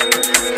Música